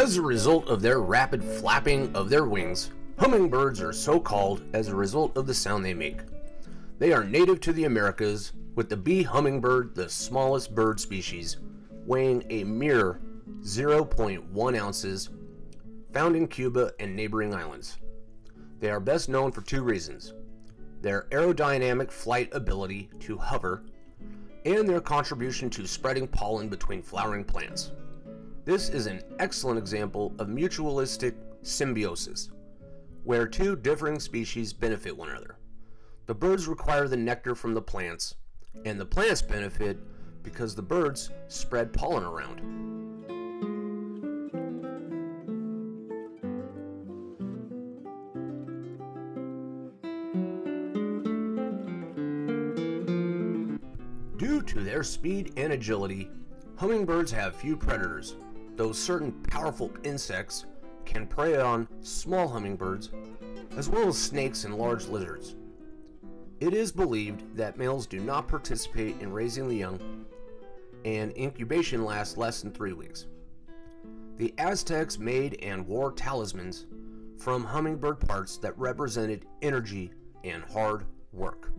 As a result of their rapid flapping of their wings, hummingbirds are so called as a result of the sound they make. They are native to the Americas, with the bee hummingbird the smallest bird species, weighing a mere 0.1 ounces, found in Cuba and neighboring islands. They are best known for two reasons their aerodynamic flight ability to hover, and their contribution to spreading pollen between flowering plants. This is an excellent example of mutualistic symbiosis, where two differing species benefit one another. The birds require the nectar from the plants, and the plants benefit because the birds spread pollen around. Due to their speed and agility, hummingbirds have few predators, though certain powerful insects can prey on small hummingbirds, as well as snakes and large lizards. It is believed that males do not participate in raising the young, and incubation lasts less than three weeks. The Aztecs made and wore talismans from hummingbird parts that represented energy and hard work.